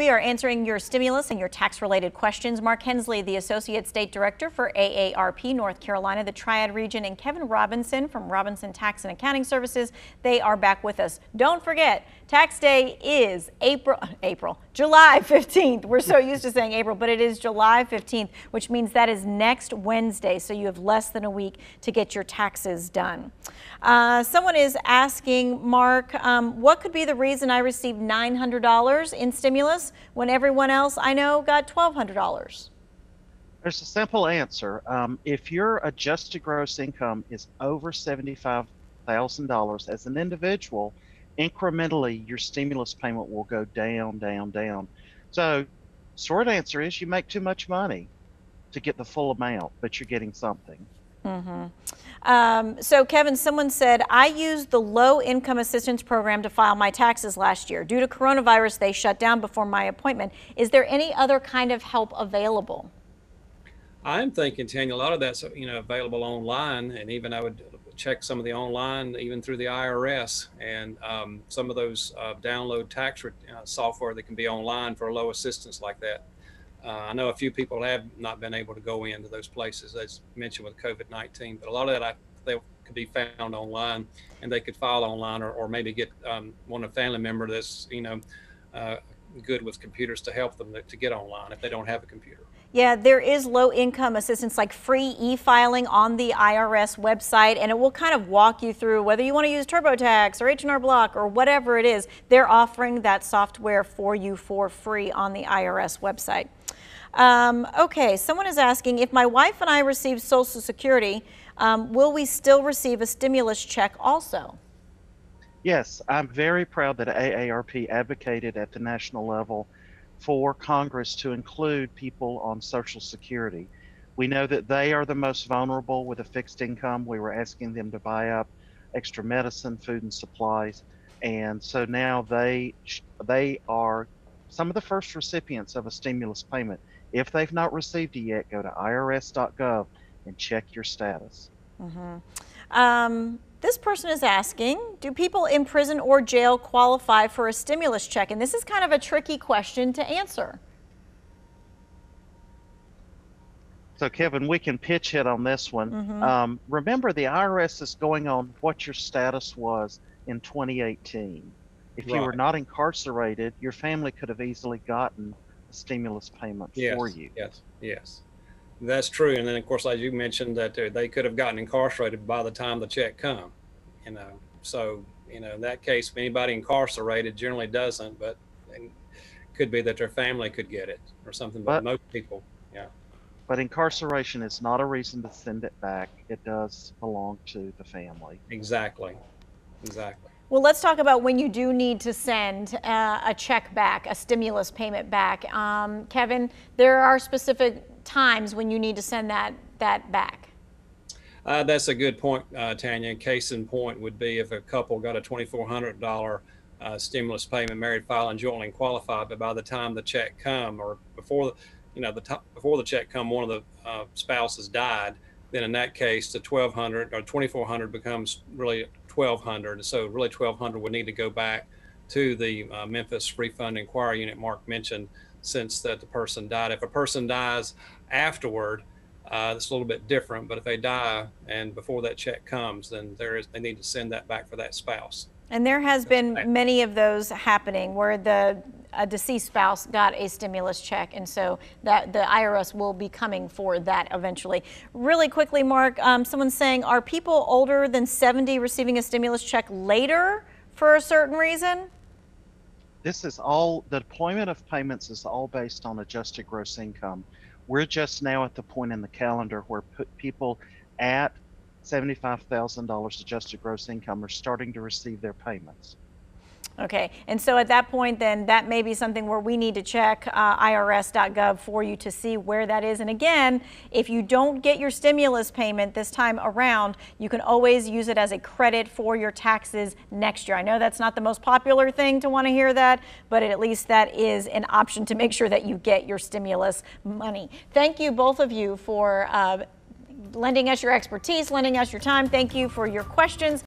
We are answering your stimulus and your tax related questions. Mark Hensley, the Associate State Director for AARP North Carolina, the Triad region, and Kevin Robinson from Robinson Tax and Accounting Services. They are back with us. Don't forget, tax day is April, April, July 15th. We're so used to saying April, but it is July 15th, which means that is next Wednesday. So you have less than a week to get your taxes done. Uh, someone is asking, Mark, um, what could be the reason I received $900 in stimulus when everyone else I know got $1,200? There's a simple answer. Um, if your adjusted gross income is over $75,000 as an individual, incrementally your stimulus payment will go down, down, down. So, short answer is you make too much money to get the full amount, but you're getting something. Mm-hmm. Um, so, Kevin, someone said, I used the low income assistance program to file my taxes last year. Due to coronavirus, they shut down before my appointment. Is there any other kind of help available? I'm thinking, Tanya, a lot of that's you know available online, and even I would check some of the online, even through the IRS, and um, some of those uh, download tax uh, software that can be online for low assistance like that. Uh, I know a few people have not been able to go into those places, as mentioned with COVID 19, but a lot of that I, they could be found online and they could file online or, or maybe get um, one of family member that's, you know, uh, good with computers to help them to, to get online if they don't have a computer. Yeah, there is low income assistance like free e-filing on the IRS website and it will kind of walk you through whether you want to use TurboTax or H&R Block or whatever it is. They're offering that software for you for free on the IRS website. Um, okay, someone is asking if my wife and I receive Social Security, um, will we still receive a stimulus check also? Yes, I'm very proud that AARP advocated at the national level for Congress to include people on Social Security. We know that they are the most vulnerable with a fixed income. We were asking them to buy up extra medicine, food, and supplies, and so now they they are some of the first recipients of a stimulus payment. If they've not received it yet, go to irs.gov and check your status. Mm-hmm. Um, this person is asking Do people in prison or jail qualify for a stimulus check? And this is kind of a tricky question to answer. So, Kevin, we can pitch hit on this one. Mm-hmm. Um, remember, the IRS is going on what your status was in 2018. If right. you were not incarcerated, your family could have easily gotten a stimulus payment yes, for you. Yes, yes, that's true. And then, of course, as you mentioned, that they could have gotten incarcerated by the time the check come. You know, so you know in that case, anybody incarcerated generally doesn't, but it could be that their family could get it or something. But, but most people, yeah. But incarceration is not a reason to send it back. It does belong to the family. Exactly. Exactly. Well, let's talk about when you do need to send uh, a check back, a stimulus payment back. Um, Kevin, there are specific times when you need to send that, that back. Uh, that's a good point, uh, Tanya. Case in point would be if a couple got a $2,400 uh, stimulus payment, married, filing jointly qualified, but by the time the check come or before, you know, the top, before the check come, one of the uh, spouses died, then in that case, the 1200 or 2400 becomes really 1200. And So really 1200 would need to go back to the uh, Memphis Refund Inquiry Unit Mark mentioned since that the person died. If a person dies afterward, uh, it's a little bit different, but if they die and before that check comes, then there is they need to send that back for that spouse. And there has been many of those happening where the a deceased spouse got a stimulus check, and so that the IRS will be coming for that eventually. Really quickly, Mark, um, someone's saying, are people older than 70 receiving a stimulus check later for a certain reason? This is all the deployment of payments is all based on adjusted gross income. We're just now at the point in the calendar where people at $75,000 adjusted gross income are starting to receive their payments. Okay, and so at that point, then that may be something where we need to check uh, irs.gov for you to see where that is. And again, if you don't get your stimulus payment this time around, you can always use it as a credit for your taxes next year. I know that's not the most popular thing to want to hear that, but at least that is an option to make sure that you get your stimulus money. Thank you, both of you, for uh, lending us your expertise, lending us your time. Thank you for your questions.